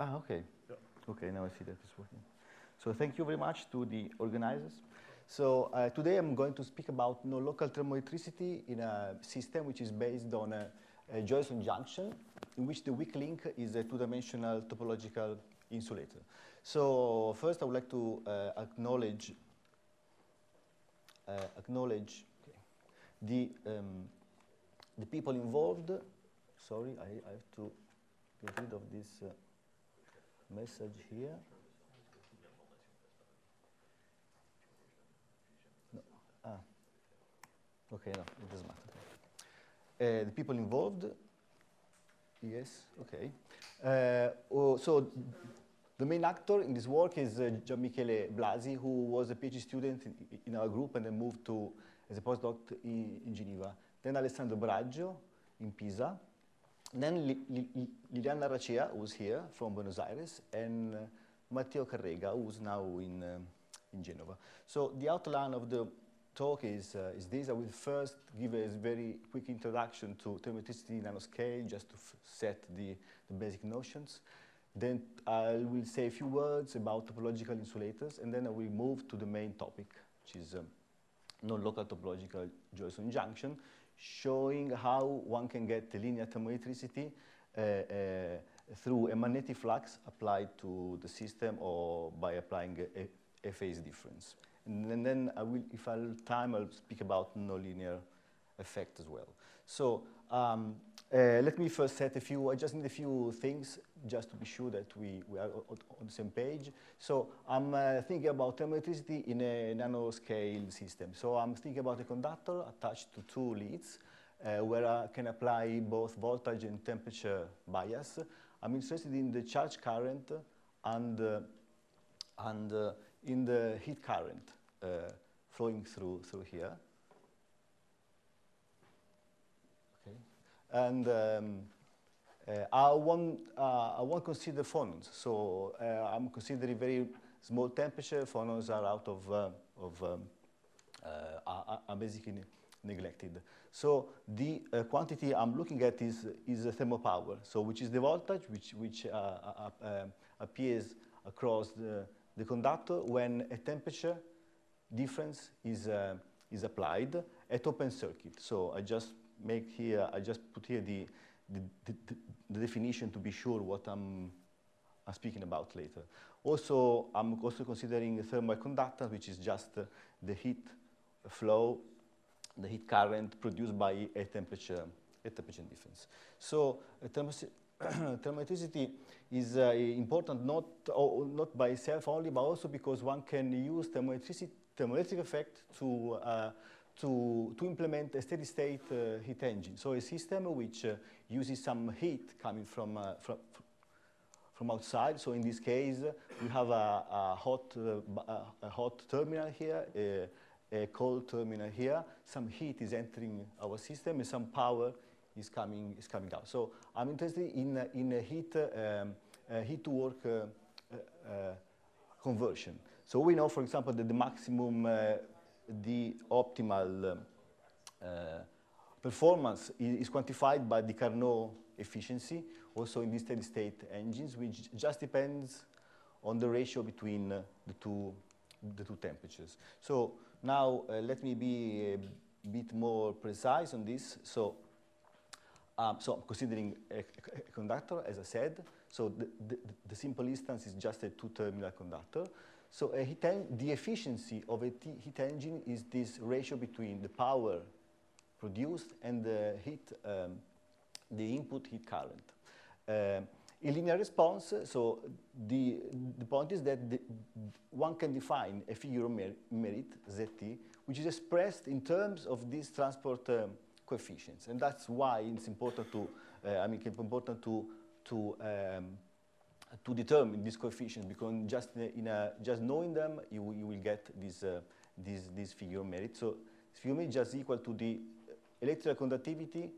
Ah, okay. Yeah. Okay, now I see that it's working. So thank you very much to the organizers. So uh, today I'm going to speak about nonlocal thermoelectricity in a system which is based on a, a Josephson junction, in which the weak link is a two-dimensional topological insulator. So first I would like to uh, acknowledge uh, acknowledge okay, the um, the people involved. Sorry, I, I have to get rid of this uh, message here. No. Ah. Okay, no, it doesn't matter. Uh, the people involved. Yes, okay. Uh, oh, so the main actor in this work is uh, Gian Michele Blasi, who was a PhD student in, in, our group and then moved to as a postdoc in, in Geneva. Then Alessandro Braggio in Pisa. Then Li, Li, Liliana Arrachea, who's here from Buenos Aires, and uh, Matteo Carrega, who's now in, um, in Genova. So the outline of the talk is, uh, is this. I will first give a very quick introduction to thermoelectricity nanoscale, just to set the, the basic notions. Then I will say a few words about topological insulators, and then I will move to the main topic, which is um, non-local topological Josephson junction, showing how one can get the linear thermoelectricity uh, uh, through a magnetic flux applied to the system or by applying a, a phase difference. And then I will, if I have time, I'll speak about nonlinear effect as well. So um, uh, let me first set a few, I just need a few things just to be sure that we, we are on the same page. So I'm uh, thinking about thermoelectricity in a nanoscale system. So I'm thinking about a conductor attached to two leads uh, where I can apply both voltage and temperature bias. I'm interested in the charge current and, uh, and uh, in the heat current uh, flowing through, through here. Okay. And um, I, won't, uh, I won't consider phonons. So uh, I'm considering very small temperature. Phonons are out of, uh, of um, are, are basically neglected. So the uh, quantity I'm looking at is, is a thermopower, so which is the voltage which, which uh, uh, appears across the, the conductor when a temperature difference is, is applied at open circuit. So I just make here, I just put here the, the, the, the definition to be sure what I'm, I'm, speaking about later. Also, I'm also considering thermal conductor, which is just uh, the heat flow, the heat current produced by a temperature, a temperature difference. So uh, thermoelectricity is uh, important not, oh, not by itself only, but also because one can use thermoelectric effect to uh, to, to implement a steady state uh, heat engine. So a system which uh, uses some heat coming from, uh, from, from outside. So in this case, we have a, a hot, uh, a hot terminal here, a, a, cold terminal here. Some heat is entering our system and some power is coming, is coming out. So I'm interested in, in a heat, um, a heat to work uh, uh, conversion. So we know, for example, that the maximum the optimal uh, performance is, is, quantified by the Carnot efficiency, also in these steady state engines, which just depends on the ratio between uh, the, two, the two temperatures. So now uh, let me be a bit more precise on this. So, um, so I'm considering a, a, conductor, as I said. So the, the, the simple instance is just a two-terminal conductor. So the efficiency of a heat engine is this ratio between the power produced and the heat, um, the input heat current. Uh, in linear response, so the, the point is that the, one can define a figure of mer merit, ZT, which is expressed in terms of these transport um, coefficients. And that's why it's important to, uh, I mean, it's important to, to um, to determine these coefficients because just in a, just knowing them you, you will get this, uh, this, this figure of merit. So figure of merit is just equal to the electrical conductivity,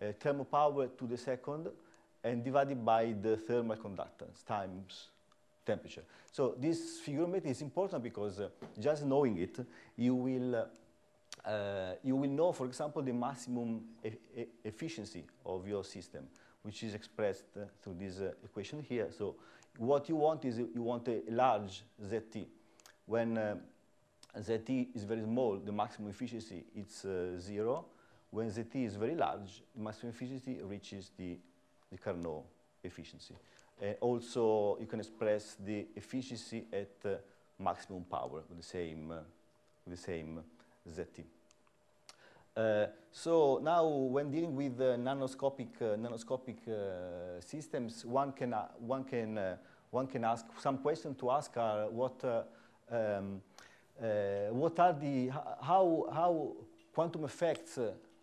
uh, thermopower to the second, and divided by the thermal conductance times temperature. So this figure of merit is important because uh, just knowing it, you will, uh, you will know, for example, the maximum e e efficiency of your system which is expressed uh, through this uh, equation here. So what you want is you want a large ZT. When uh, ZT is very small, the maximum efficiency is uh, zero. When ZT is very large, the maximum efficiency reaches the, the Carnot efficiency. Uh, also, you can express the efficiency at uh, maximum power with the same, uh, with the same ZT. Uh, so now, when dealing with uh, nanoscopic, uh, nanoscopic systems, one can, one, can, one can ask, some questions to ask are what, um, what are the, how, how quantum effects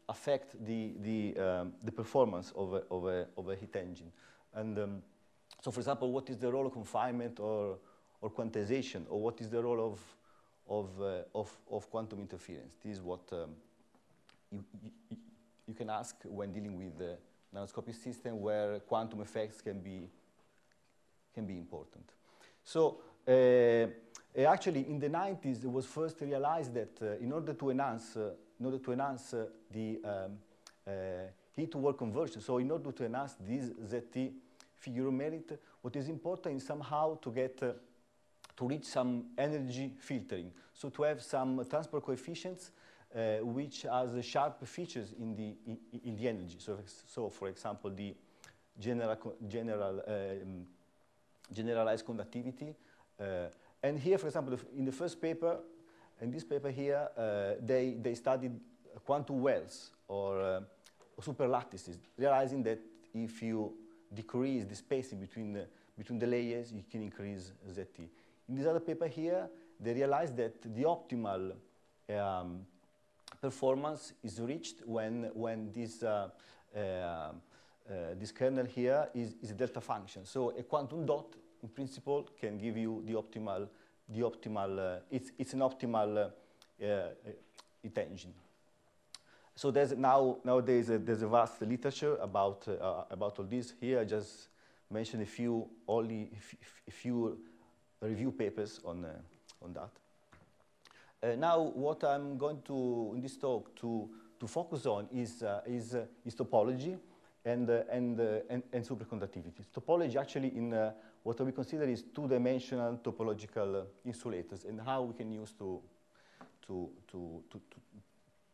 affect the, the, um, the performance of a, of, a, of a heat engine. And um, so, for example, what is the role of confinement or, or quantization, or what is the role of, of, uh, of, of quantum interference? This is what um, you, you, you, can ask when dealing with the nanoscopic system where quantum effects can be, can be important. So, uh, actually, in the 90s, it was first realized that uh, in order to enhance, uh, in order to enhance uh, the um, uh, heat-to-work conversion, so in order to enhance this ZT figure of merit, what is important is somehow to get uh, to reach some energy filtering. So to have some transport coefficients uh, which has sharp features in the, in, in, the energy. So, so for example, the general, general, um, generalized conductivity. Uh, and here, for example, in the first paper, in this paper here, uh, they, they studied quantum wells or, uh, or superlattices, realizing that if you decrease the spacing between the, between the layers, you can increase ZT. In this other paper here, they realized that the optimal um, performance is reached when, when this, uh, uh, uh, this kernel here is, is a delta function. So a quantum dot, in principle, can give you the optimal, the optimal it's, it's an optimal heat engine. So there's now nowadays uh, there's a vast literature about uh, about all this. Here I just mentioned a few only a few review papers on uh, on that. Uh, now, what I'm going to, in this talk, to, to focus on is, uh, is, uh, is topology and, uh, and, uh, and, and, superconductivity. Topology actually in uh, what we consider is two-dimensional topological insulators and how we can use to, to, to, to,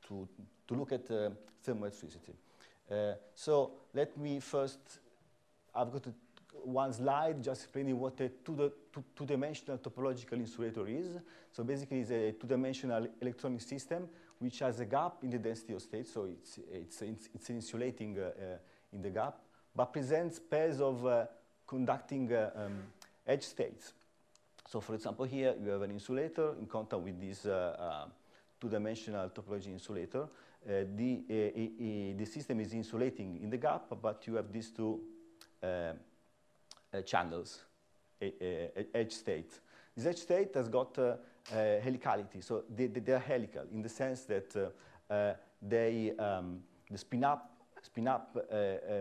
to, to look at thermoelectricity. so let me first, I've got to one slide just explaining what a two-dimensional two, topological insulator is. So basically it's a two-dimensional electronic system which has a gap in the density of state, so it's, it's, it's, insulating uh, uh, in the gap, but presents pairs of uh, conducting uh, um, edge states. So for example here you have an insulator in contact with this uh, uh, two-dimensional topology insulator. the, the system is insulating in the gap, but you have these two channels, edge state. This edge state has got uh, uh, helicality, so they, they, are helical in the sense that they, um, the spin up, spin up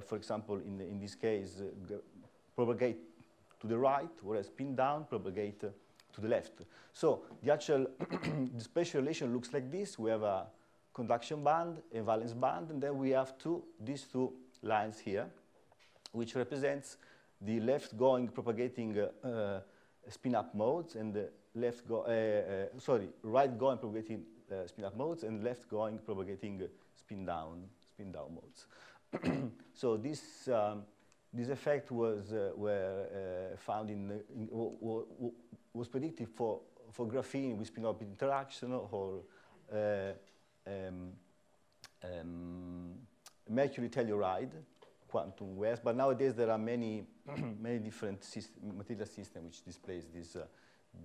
for example, in, in this case, propagate to the right, whereas spin down propagate to the left. So the actual the spatial relation looks like this. We have a conduction band, a valence band, and then we have two, these two lines here, which represents the left-going propagating uh, uh, spin-up modes and the left go, uh, sorry, right-going propagating spin-up modes and left-going propagating spin-down spin-down modes. so this um, this effect was uh, were uh, found in, in was predicted for for graphene with spin-orbit interaction or uh, um, um, mercury telluride quantum wells, but nowadays there are many, many different system, material systems which displays this, uh,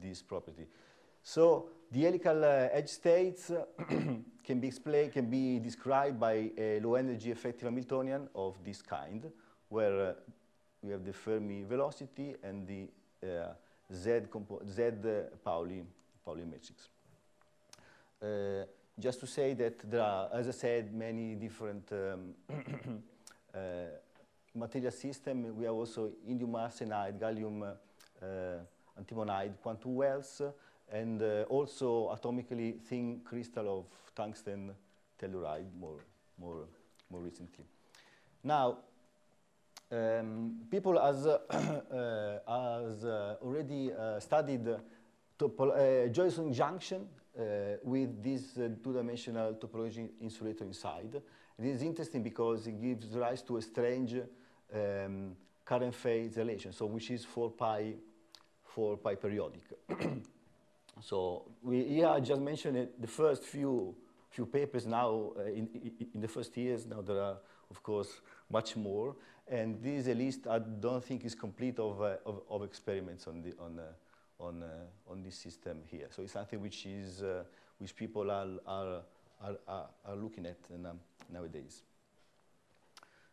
this property. So the helical uh, edge states can be explained, can be described by a low energy effective Hamiltonian of this kind, where uh, we have the Fermi velocity and the uh, Z, Z Pauli, Pauli matrix. Uh, just to say that there are, as I said, many different um, uh, material system, we have also indium arsenide, gallium uh, antimonide quantum wells, and uh, also atomically thin crystal of tungsten telluride more, more, more recently. Now, um, people has, uh, has uh, already uh, studied uh, Josephson junction with this two-dimensional topology insulator inside. It is interesting because it gives rise to a strange um, current phase relation, so which is 4 pi, 4 pi periodic. so we, here I just mentioned it, the first few few papers now uh, in, in the first years. Now there are, of course, much more. And this is a list I don't think is complete of, uh, of, of, experiments on, the, on, uh, on, uh, on this system here. So it's something which, is, uh, which people are, are, are, are looking at um, nowadays.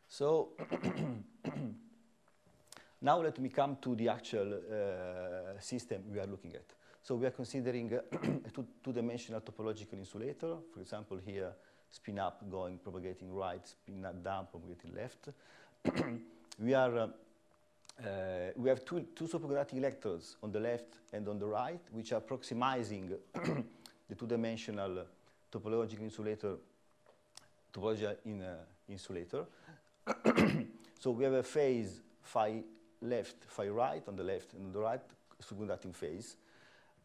So now let me come to the actual uh, system we are looking at. So we are considering a two-dimensional topological insulator. For example, here, spin up going propagating right, spin up down propagating left. we are uh, uh, we have two, two superconducting electrodes on the left and on the right, which are proximizing the two-dimensional topological insulator, topological in, uh, insulator. so we have a phase phi left, phi right on the left and on the right superconducting phase.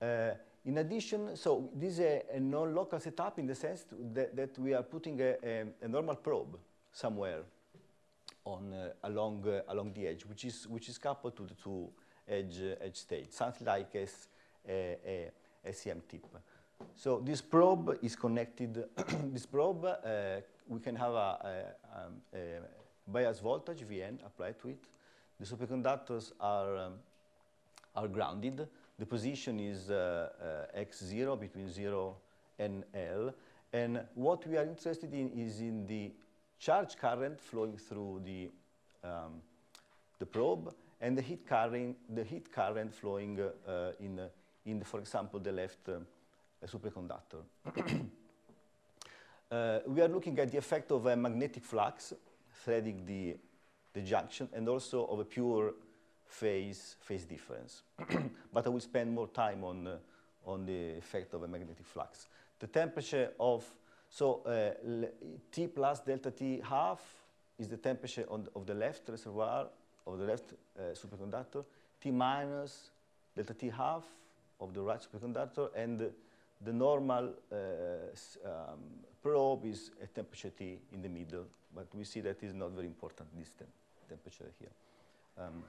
Uh, in addition, so this is a, a non-local setup in the sense that, that we are putting a, a, a, normal probe somewhere on, uh, along, uh, along the edge, which is, which is coupled to the two edge, uh, edge states, something like as a, a, SEM tip. So this probe is connected, this probe, uh, we can have a, um, a, bias voltage, Vn, applied to it. The superconductors are, um, are grounded. The position is uh, uh, x0 between 0 and L. And what we are interested in is in the charge current flowing through the, um, the probe and the heat current, the heat current flowing uh, in, in the, for example, the left uh, superconductor. uh, we are looking at the effect of a magnetic flux threading the, the junction and also of a pure phase, phase difference. but I will spend more time on, uh, on the effect of a magnetic flux. The temperature of, so uh, T plus delta T half is the temperature on the, of the left reservoir, of the left uh, superconductor, T minus delta T half of the right superconductor, and the, normal uh, um, probe is a temperature T in the middle, but we see that is not very important, this tem temperature here. Um,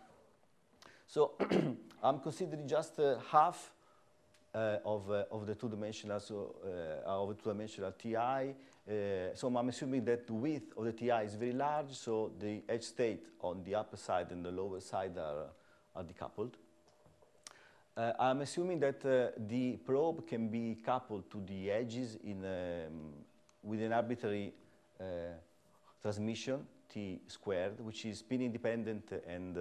so I'm considering just uh, half uh, of, uh, of the two-dimensional so, uh, of two-dimensional TI. Uh, so I'm assuming that the width of the TI is very large, so the edge state on the upper side and the lower side are, are decoupled. Uh, I'm assuming that the probe can be coupled to the edges in, um, with an arbitrary transmission, T squared, which is spin independent and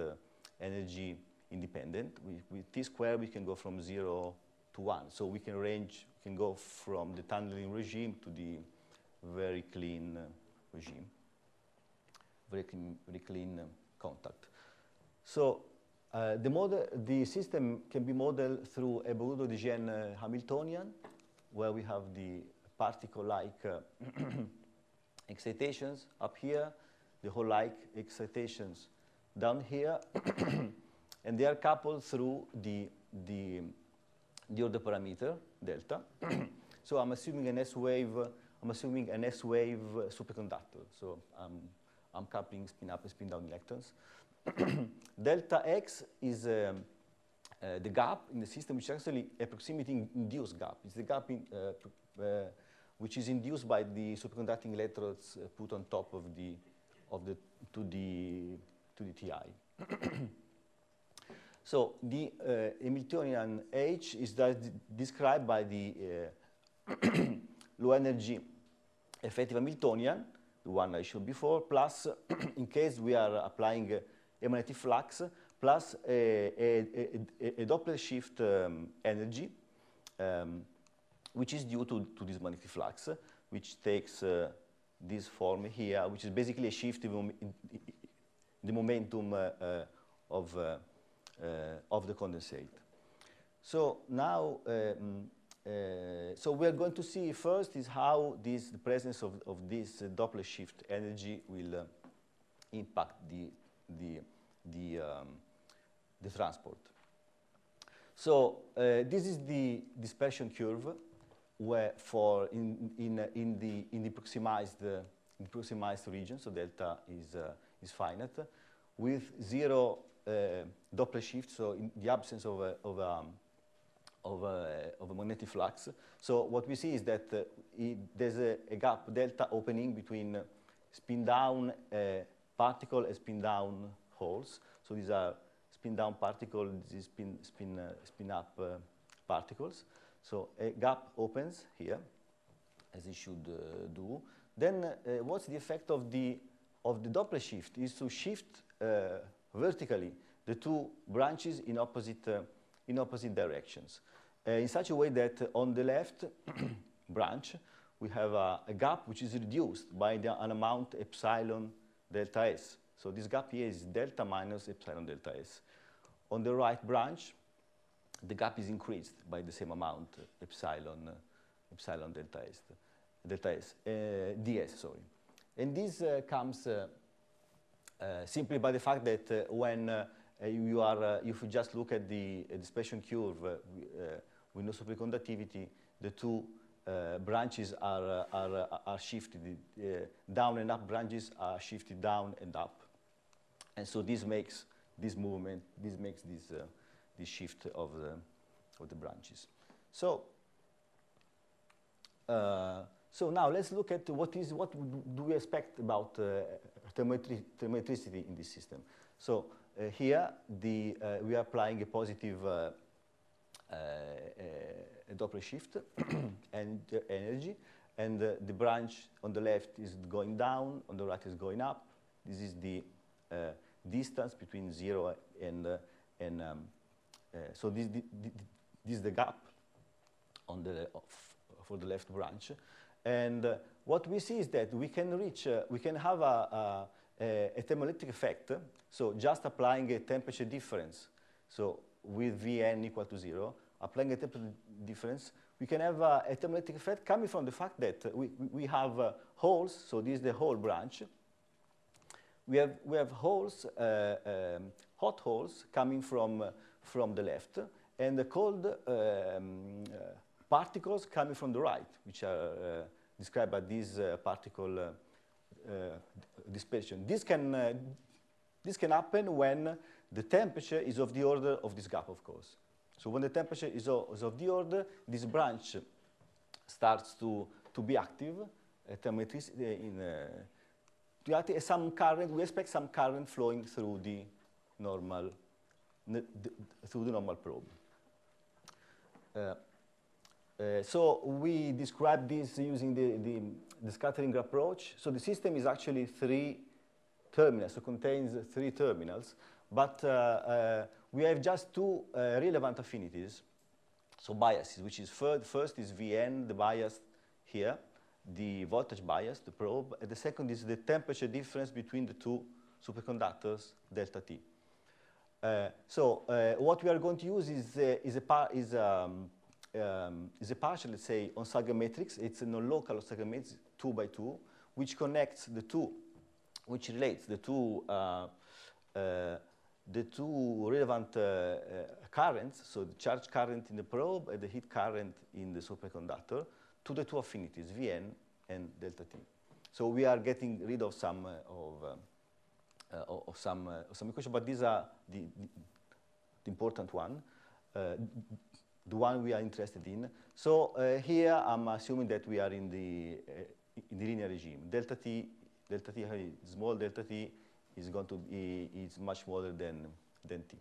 energy independent. We, with t squared, we can go from zero to one. So we can range, we can go from the tunneling regime to the very clean uh, regime, very clean, very clean uh, contact. So uh, the, model, the system can be modeled through a Bogoliubov-de Gennes uh, Hamiltonian, where we have the particle-like uh, excitations up here, the hole-like excitations down here, and they are coupled through the, the, the order parameter, delta. so I'm assuming an S wave, I'm assuming an S wave superconductor. So I'm, I'm coupling spin up and spin down electrons. delta X is um, uh, the gap in the system, which is actually a proximity induced gap. It's the gap in, uh, uh, which is induced by the superconducting electrodes uh, put on top of the, of the, to the, to the TI. So the Hamiltonian H is described by the low energy effective Hamiltonian, the one I showed before, plus in case we are applying a magnetic flux, plus a, a, a, a Doppler shift um, energy, um, which is due to, to this magnetic flux, which takes uh, this form here, which is basically a shift in, in, the momentum uh, uh, of uh, uh, of the condensate. So now, um, uh, so we're going to see first is how this, the presence of, of this uh, Doppler shift energy will impact the, the, the, um, the transport. So uh, this is the dispersion curve where for in, in, uh, in, the, in the proximized, uh, proximized region, so delta is, uh, is finite, with zero uh, Doppler shift, so in the absence of a, of, um, of, a, of a magnetic flux. So what we see is that uh, it, there's a, a, gap delta opening between spin down particle and spin down holes. So these are spin down particles, these spin, spin, uh, spin up uh, particles. So a gap opens here, as it should uh, do. Then uh, what's the effect of the, of the Doppler shift is to shift uh, vertically the two branches in opposite, uh, in opposite directions. in such a way that on the left branch, we have a, a, gap which is reduced by the, an amount epsilon delta s. So this gap here is delta minus epsilon delta s. On the right branch, the gap is increased by the same amount, epsilon, uh, epsilon delta s, delta s, uh, ds, sorry. And this uh, comes uh, simply by the fact that when you are, if you just look at the dispersion curve with no superconductivity, the two branches are, are, are shifted, down and up branches are shifted down and up. And so this makes this movement, this makes this, uh, this shift of the, of the branches. So, uh, so now let's look at what is what do we expect about uh, thermoelectricity in this system. So uh, here the, uh, we are applying a positive uh, Doppler shift and energy, and the branch on the left is going down, on the right is going up. This is the distance between zero and, uh, and um, uh, so this, this, this, is the gap on the, for the left branch. And uh, what we see is that we can reach, we can have a, a, a thermoelectric effect, so just applying a temperature difference, so with Vn equal to zero, applying a temperature difference, we can have a, a thermoelectric effect coming from the fact that we, we have uh, holes, so this is the hole branch, we have, we have holes, uh, um, hot holes coming from, uh, from the left, and the cold um, uh, particles coming from the right, which are described by this particle dispersion. This can, this can happen when the temperature is of the order of this gap, of course. So when the temperature is of, is of the order, this branch starts to, to be active uh, in, uh, some current, we expect some current flowing through the normal, through the normal probe. Uh, uh, so we describe this using the, the, the, scattering approach. So the system is actually three terminals, so contains three terminals, but uh, uh we have just two uh, relevant affinities, so biases, which is first, first is Vn, the bias here, the voltage bias, the probe, and the second is the temperature difference between the two superconductors, delta T. Uh, so uh, what we are going to use is, uh, is, a, is, um, um, is a partial, let's say, Onsager matrix. It's a non-local Onsager matrix, two by two, which connects the two, which relates the two, the two relevant uh, currents, so the charge current in the probe and the heat current in the superconductor, to the two affinities, Vn and delta T. So we are getting rid of some uh, of, uh, uh, of some, some equations, but these are the, the, important one, the one we are interested in. So here I'm assuming that we are in the, in the linear regime. Delta T, delta T, small delta T is going to be is much smaller than, than T.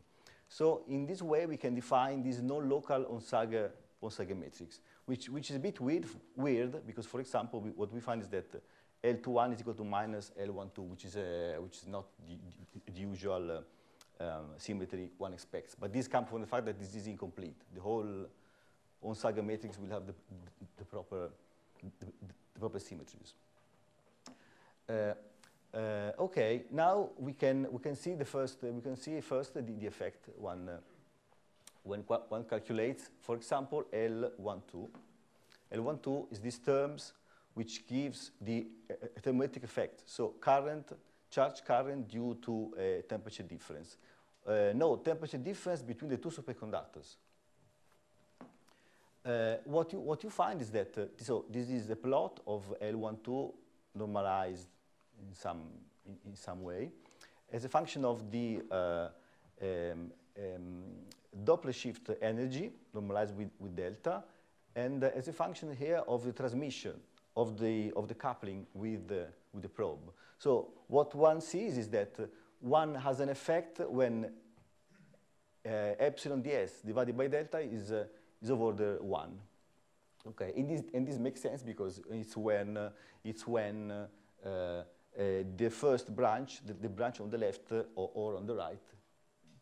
So in this way, we can define this non-local Onsager, Onsager matrix which, which is a bit weird, weird because, for example, we, what we find is that L21 is equal to minus L12, which is, a, which is not the, the usual uh, um, symmetry one expects. But this comes from the fact that this is incomplete. The whole Onsager matrix will have the, the, the proper, the, the, proper symmetries. Uh, uh, okay, now we can, we can see the first, uh, we can see first the, the effect one uh, when one calculates, for example, L12. L12 is these terms which gives the uh, thermoelectric effect. So current charge current due to a temperature difference. Uh, no temperature difference between the two superconductors. Uh, what, you, what you find is that, uh, so this is the plot of L12 normalized in some, in, in some way as a function of the uh, um, um, Doppler shift energy normalized with, with delta and uh, as a function here of the transmission of the, of the coupling with the, with the probe. So what one sees is that one has an effect when uh, epsilon ds divided by delta is, uh, is of order 1. Okay, and this, and this makes sense because it's when, uh, it's when uh, the first branch, the, the, branch on the left or, or, on the right,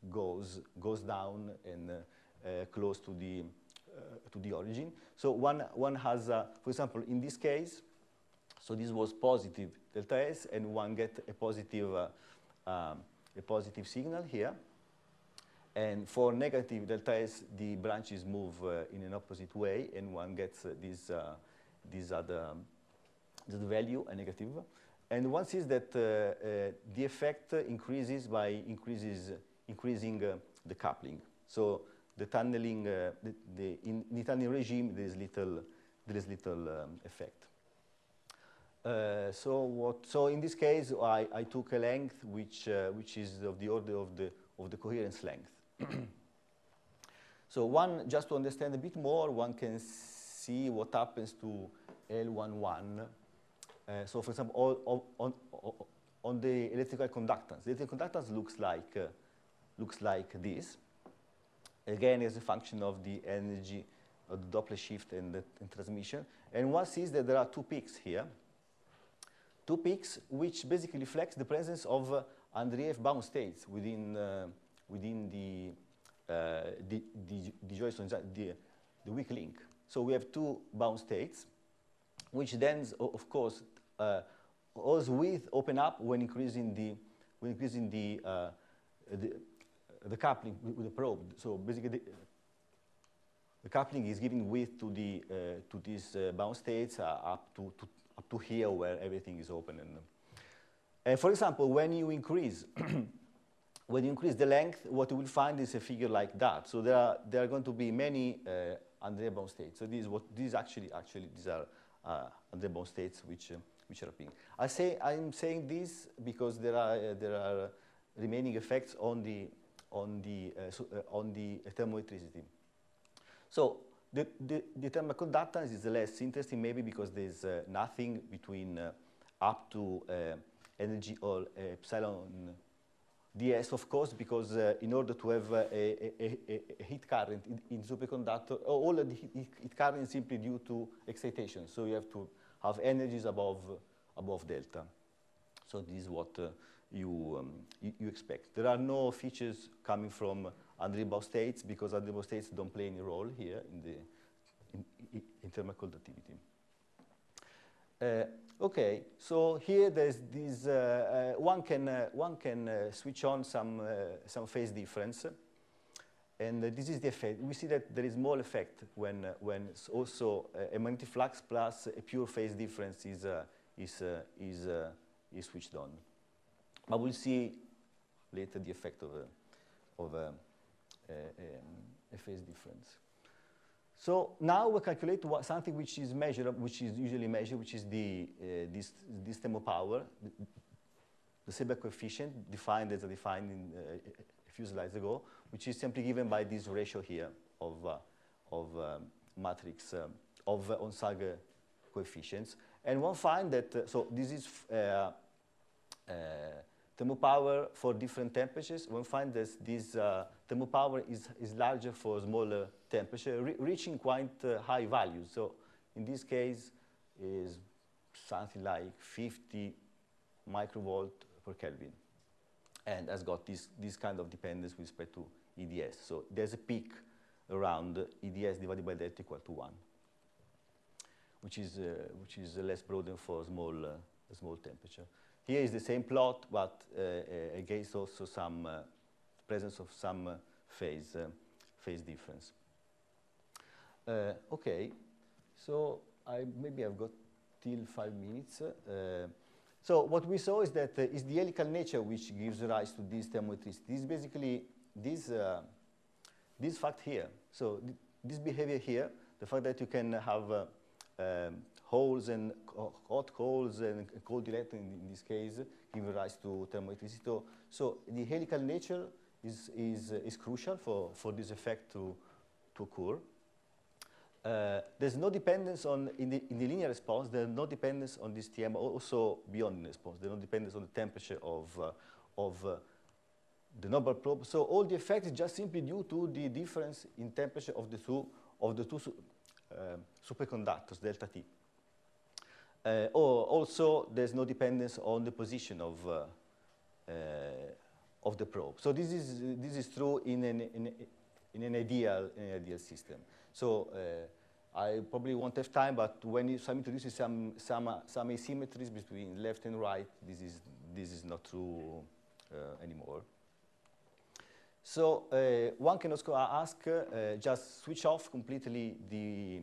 goes, goes down and close to the, to the origin. So one, one has, for example, in this case, so this was positive delta S, and one get a positive, uh, a positive signal here. And for negative delta S, the branches move uh, in an opposite way, and one gets uh, this, this other this value, a negative. And one sees that uh, uh, the effect increases by increases, increasing the coupling. So the tunneling, the, the, in, in the tunneling regime, there is little, there is little um, effect. Uh, so what? So in this case, I, I took a length which uh, which is of the order of the of the coherence length. so one, just to understand a bit more, one can see what happens to L11. Uh, so for example, all, on, on, on the electrical conductance, the electrical conductance looks like uh, looks like this. Again, as a function of the energy of the Doppler shift and the and transmission. And one sees that there are two peaks here two peaks which basically reflects the presence of uh, Andreev bound states within, uh, within the, uh, the, the, the, the, the weak link. So we have two bound states, which then, of course, uh, also width open up when increasing the, when increasing the, uh, the, the, coupling with the probe. So basically, the, the coupling is giving width to, the, uh, to these uh, bound states uh, up to, to, up to here where everything is open. And, and for example, when you increase, when you increase the length, what you will find is a figure like that. So there are, there are going to be many uh, bound states. So this is what these actually actually these are uh, bound states which uh, which are appearing. I say I'm saying this because there are uh, there are remaining effects on the on the uh, so, uh, on the thermoelectricity. So the, the, the thermal conductance is less interesting maybe because there's uh, nothing between up to energy or epsilon ds, of course, because uh, in order to have uh, a, a, a, heat current in, in superconductor, all the heat, heat current is simply due to excitation. So you have to have energies above, above delta. So this is what you, um, you, you, expect. There are no features coming from Andreev states because Andreev states don't play any role here in the in, in thermal conductivity. Uh, okay, so here there's this, uh, uh, one can, uh, one can uh, switch on some, uh, some phase difference. And this is the effect. We see that there is more effect when, when also uh, a magnetic flux plus a pure phase difference is, uh, is, uh, is, is switched on. But we'll see later the effect of a, of a, a, um, a phase difference. So now we calculate what, something which is measured, which is usually measured, which is the uh, this, this thermopower, the Seebeck coefficient, defined as defined in, uh, few slides ago, which is simply given by this ratio here of, uh, of um, matrix um, of uh, Onsager coefficients. And one find that, uh, so this is uh, thermopower for different temperatures. One finds that this uh, thermopower is, is larger for smaller temperature, re reaching quite uh, high values. So in this case is something like 50 microvolt per Kelvin and has got this, this kind of dependence with respect to EDS. So there's a peak around EDS divided by delta equal to 1, which is, uh, which is less broad than for small, uh, small temperature. Here is the same plot, but uh, uh, against also some uh, presence of some phase, phase difference. okay, so I, maybe I've got till five minutes. So what we saw is that uh, it's the helical nature which gives rise to this thermoelectricity. This is basically this, uh, this fact here. So th this behavior here, the fact that you can have uh, um, holes and hot coals and cold electrons in, in, this case give rise to thermoelectricity. So, so the helical nature is, is, uh, is crucial for, for this effect to, to occur. Uh, there's no dependence on, in the, in the linear response, there's no dependence on this TM, also beyond the response. There's no dependence on the temperature of, uh, of uh, the normal probe. So all the effect is just simply due to the difference in temperature of the two, of the two su uh, superconductors, delta T. Uh, or also, there's no dependence on the position of, of the probe. So this is, this is true in an, in, in an, ideal, in an ideal system. So I probably won't have time, but when you some introduces some, some, uh, some asymmetries between left and right, this is, this is not true uh, anymore. So uh, one can also ask, uh, just switch off completely the,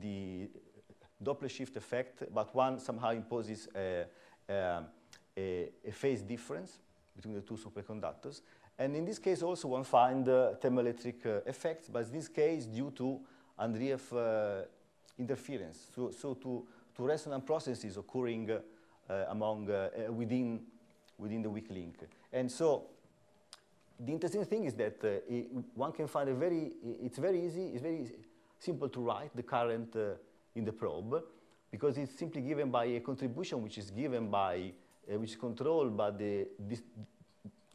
the Doppler shift effect, but one somehow imposes a, a, a phase difference between the two superconductors. And in this case also one find uh, thermoelectric uh, effects, but in this case due to Andreev uh, interference. So, so to, to resonant processes occurring uh, among, uh, within, within the weak link. And so the interesting thing is that it, one can find a very, it's very easy, it's very simple to write the current in the probe because it's simply given by a contribution which is given by, uh, which is controlled by the dis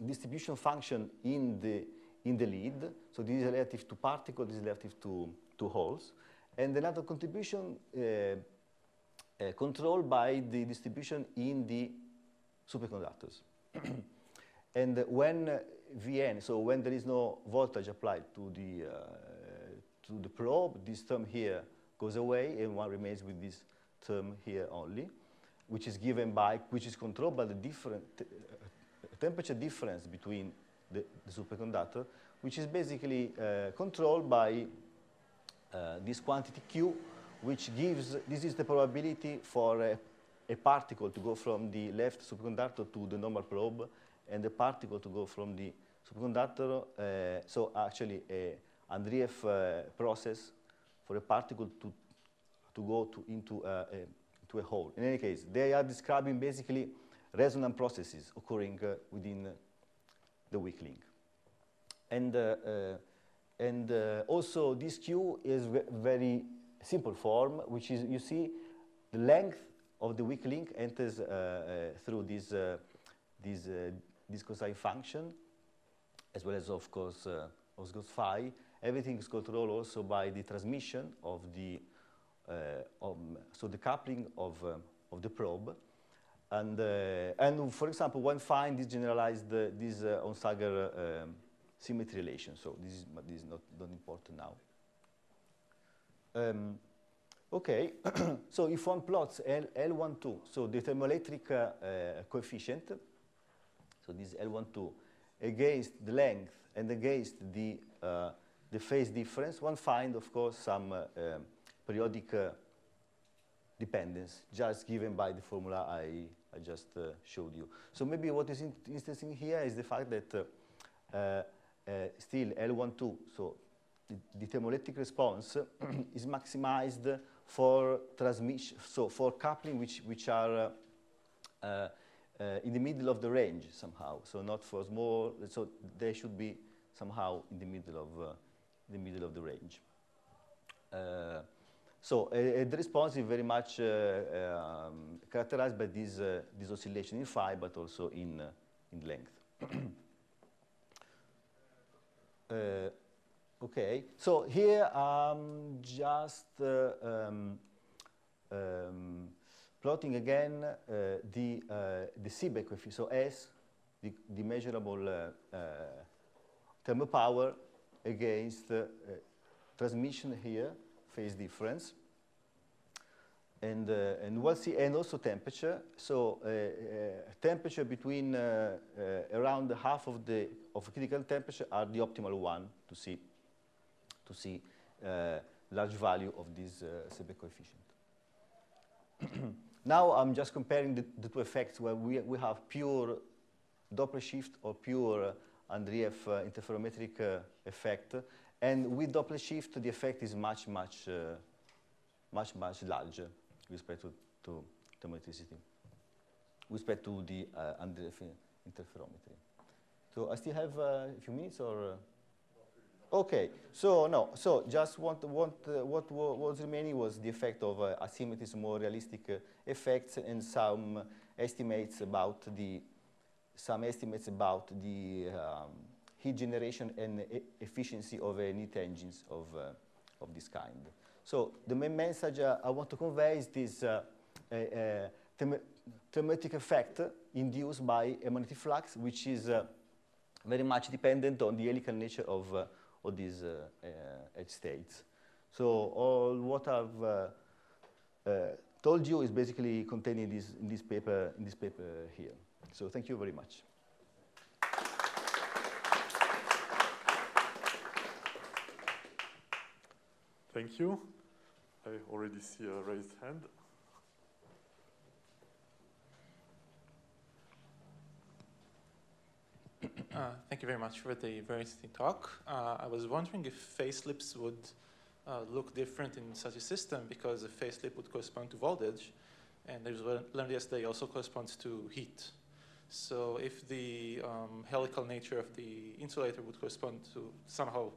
distribution function in the, in the lead. So this is relative to particle, this is relative to, to holes. And another contribution uh, uh, controlled by the distribution in the superconductors. and when Vn, so when there is no voltage applied to the, uh, to the probe, this term here goes away and one remains with this term here only, which is given by, which is controlled by the different uh, temperature difference between the, the superconductor, which is basically uh, controlled by uh, this quantity Q, which gives, this is the probability for a, a, particle to go from the left superconductor to the normal probe, and the particle to go from the superconductor, uh, so actually a Andreev uh, process for a particle to, to go to, into, a, into a hole. In any case, they are describing basically resonant processes occurring uh, within the weak link. And uh, and uh, also this Q is very simple form, which is, you see, the length of the weak link enters uh, uh, through this, uh, this, uh, this cosine function, as well as, of course, uh, course, phi. Everything is controlled also by the transmission of the, um, so the coupling of, of the probe. And, and for example, one find this generalized, this Onsager um, symmetry relation. So this is, this is not, not important now. Um, okay, so if one plots L, L12, so the thermoelectric uh, uh, coefficient, so this L12, against the length and against the, uh, the phase difference, one find, of course, some uh, um, periodic uh, dependence just given by the formula I, I just uh, showed you. So maybe what is in interesting here is the fact that uh, still L12, so the, the thermoelectric response is maximized for transmission, so for coupling which, which are uh, uh, in the middle of the range somehow, so not for small, so they should be somehow in the middle of, uh, the middle of the range. Uh, so uh, the response is very much um, characterized by this, this oscillation in phi, but also in, in length. Uh, okay, so here I'm just uh, um, um, plotting again uh, the, the Seebeck coefficient, so S, the, the measurable thermopower against transmission here, phase difference and, uh, and we'll see, and also temperature. So uh, uh, temperature between around half of the of critical temperature are the optimal one to see to see large value of this uh, Seebeck coefficient. now I'm just comparing the, the two effects where we, we have pure Doppler shift or pure Andreev uh, interferometric uh, effect. And with Doppler shift, the effect is much, much, uh, much, much larger with respect to, to thermoelectricity, with respect to the uh, Andreev interferometry. So I still have uh, a few minutes or? Uh? Okay, so no, so just what, what, uh, what was remaining was the effect of uh, asymmetries, more realistic uh, effects, and some estimates about the some estimates about the um, heat generation and e efficiency of uh, heat engines of uh, of this kind. So the main message uh, I want to convey is this them thermoelectric effect induced by a magnetic flux, which is very much dependent on the helical nature of of these uh, uh, edge states. So all what I've uh, told you is basically contained in this, in this, paper, in this paper here. So thank you very much. Thank you. I already see a raised hand. Uh, thank you very much for the very interesting talk. Uh, I was wondering if slips would uh, look different in such a system because a slip would correspond to voltage, and there's learned yesterday also corresponds to heat. So if the um, helical nature of the insulator would correspond to somehow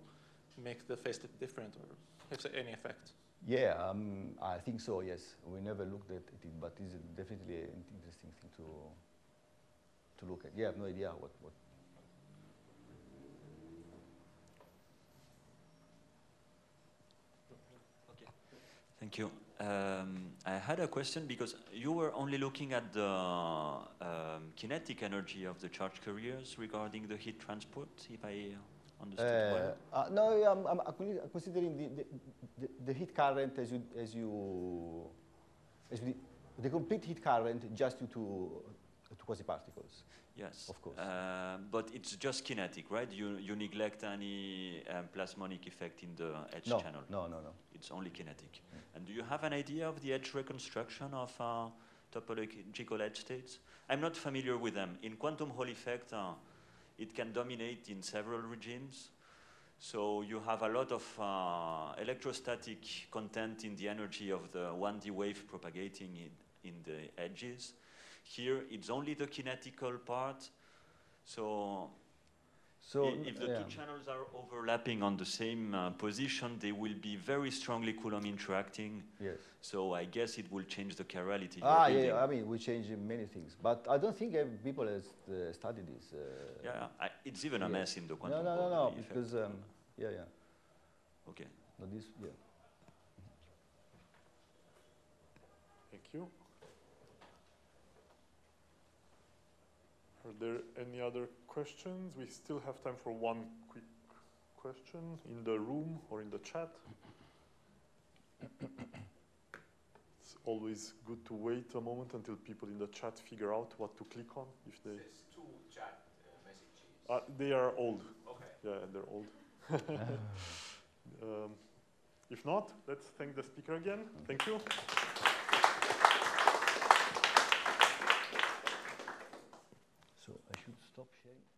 make the slip different or have any effect. Yeah, um, I think so, yes. We never looked at it, but it's definitely an interesting thing to, to look at. Yeah, I have no idea what, what Thank you. Um, I had a question because you were only looking at the um, kinetic energy of the charge carriers regarding the heat transport, if I understood uh, well. Uh, no, I'm, I'm, considering the, the, the, heat current as you, as you, as the, the complete heat current just due to, to quasi-particles. Yes. Of course. Uh, but it's just kinetic, right? You, you neglect any um, plasmonic effect in the edge no, channel? No, no, no. It's only kinetic. Mm. And do you have an idea of the edge reconstruction of uh, topological edge states? I'm not familiar with them. In quantum Hall effect, uh, it can dominate in several regimes. So you have a lot of uh, electrostatic content in the energy of the 1D wave propagating in, in the edges. Here, it's only the kinetical part. So, so if the yeah. two channels are overlapping on the same uh, position, they will be very strongly Coulomb interacting. Yes. So I guess it will change the chirality. Ah, yeah, I mean, we change many things. But I don't think people have uh, studied this. Uh, yeah, I, it's even a mess in the quantum. No, no, no, no, because, um, yeah, yeah. Okay. No, this, yeah. Thank you. Are there any other questions? We still have time for one quick question in the room or in the chat. it's always good to wait a moment until people in the chat figure out what to click on. If they There's two chat uh, messages. Uh, they are old. Okay. Yeah, they're old. um, if not, let's thank the speaker again. Thank you. So I should stop sharing.